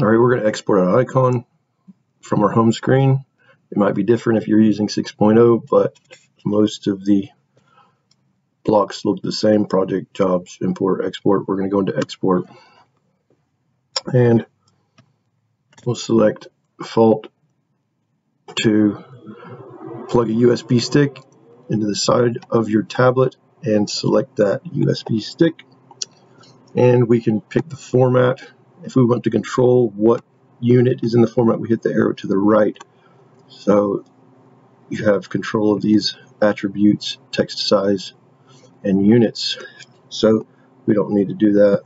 All right, we're going to export an Icon from our home screen. It might be different if you're using 6.0, but most of the blocks look the same. Project, jobs, import, export. We're going to go into export. And we'll select default to plug a USB stick into the side of your tablet and select that USB stick. And we can pick the format. If we want to control what unit is in the format, we hit the arrow to the right. So you have control of these attributes, text size, and units. So we don't need to do that.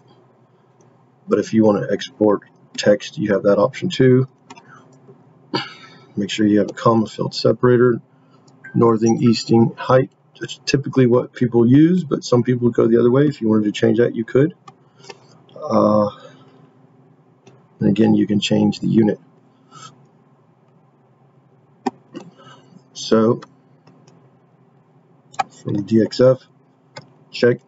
But if you want to export text, you have that option too. Make sure you have a comma field separator, northing, easting, height. That's typically what people use, but some people go the other way. If you wanted to change that, you could. Uh, and again, you can change the unit. So from DXF, check.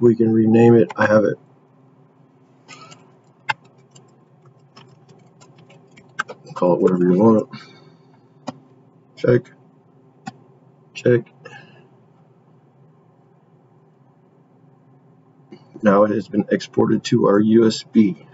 We can rename it. I have it call it whatever you want. Check. Check. Now it has been exported to our USB.